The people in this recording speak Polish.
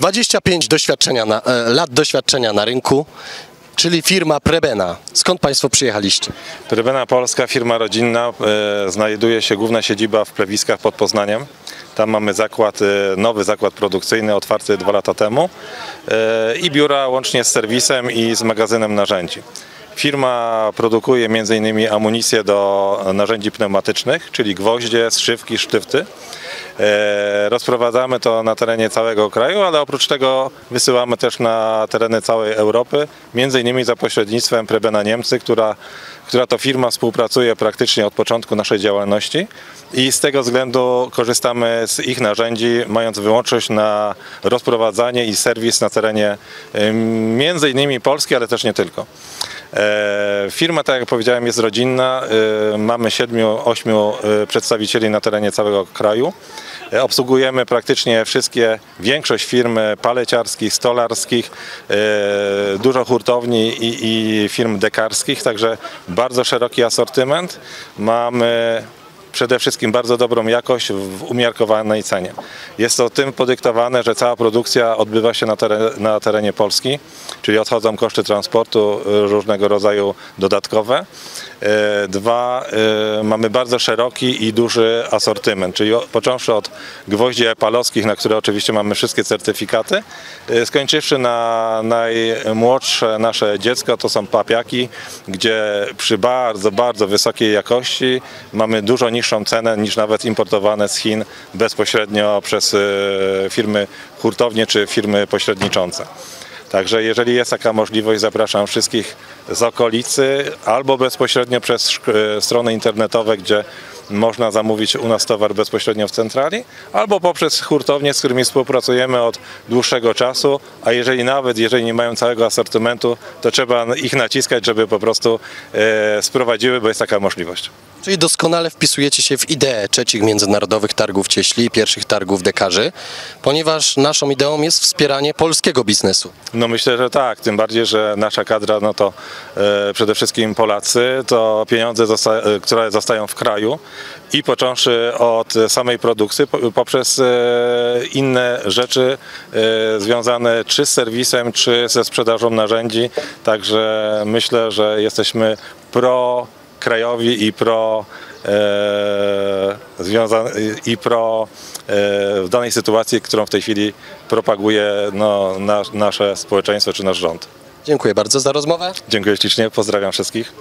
25 doświadczenia na, e, lat doświadczenia na rynku, czyli firma Prebena. Skąd Państwo przyjechaliście? Rybena Polska, firma rodzinna, e, znajduje się główna siedziba w Plewiskach pod Poznaniem. Tam mamy zakład, e, nowy zakład produkcyjny otwarty dwa lata temu i biura łącznie z serwisem i z magazynem narzędzi. Firma produkuje m.in. amunicję do narzędzi pneumatycznych, czyli gwoździe, strzywki, sztywty. E, Rozprowadzamy to na terenie całego kraju, ale oprócz tego wysyłamy też na tereny całej Europy, między innymi za pośrednictwem Prebena Niemcy, która, która to firma współpracuje praktycznie od początku naszej działalności i z tego względu korzystamy z ich narzędzi, mając wyłączność na rozprowadzanie i serwis na terenie między innymi Polski, ale też nie tylko. E, Firma, tak jak powiedziałem, jest rodzinna. E, Mamy siedmiu, ośmiu e, przedstawicieli na terenie całego kraju. E, Obsługujemy praktycznie wszystkie, większość firm paleciarskich, stolarskich, e, dużo hurtowni i, i firm dekarskich, także bardzo szeroki asortyment. Mamy przede wszystkim bardzo dobrą jakość w umiarkowanej cenie. Jest to tym podyktowane, że cała produkcja odbywa się na, teren, na terenie Polski, czyli odchodzą koszty transportu y, różnego rodzaju dodatkowe. E, Dwa, e, mamy bardzo szeroki i duży asortyment, czyli począwszy od gwoździ epalowskich, na które oczywiście mamy wszystkie certyfikaty, skończywszy na najmłodsze nasze dziecko, to są papiaki, gdzie przy bardzo, bardzo wysokiej jakości mamy dużo niższą cenę niż nawet importowane z Chin bezpośrednio przez e, firmy hurtownie czy firmy pośredniczące. Także jeżeli jest taka możliwość, zapraszam wszystkich z okolicy albo bezpośrednio przez e, strony internetowe, gdzie można zamówić u nas towar bezpośrednio w centrali, albo poprzez hurtownie, z którymi współpracujemy od dłuższego czasu, a jeżeli nawet, jeżeli nie mają całego asortymentu, to trzeba ich naciskać, żeby po prostu e, sprowadziły, bo jest taka możliwość. Czyli doskonale wpisujecie się w ideę trzecich międzynarodowych targów cieśli i pierwszych targów dekarzy, ponieważ naszą ideą jest wspieranie polskiego biznesu. No myślę, że tak, tym bardziej, że nasza kadra, no to e, przede wszystkim Polacy, to pieniądze, e, które zostają w kraju i począwszy od samej produkcji, po- poprzez e, inne rzeczy e, związane czy z serwisem, czy ze sprzedażą narzędzi, także myślę, że jesteśmy pro krajowi i pro e, związane, i pro w danej sytuacji, którą w tej chwili propaguje no, na, nasze społeczeństwo czy nasz rząd. Dziękuję bardzo za rozmowę. Dziękuję ślicznie, pozdrawiam wszystkich.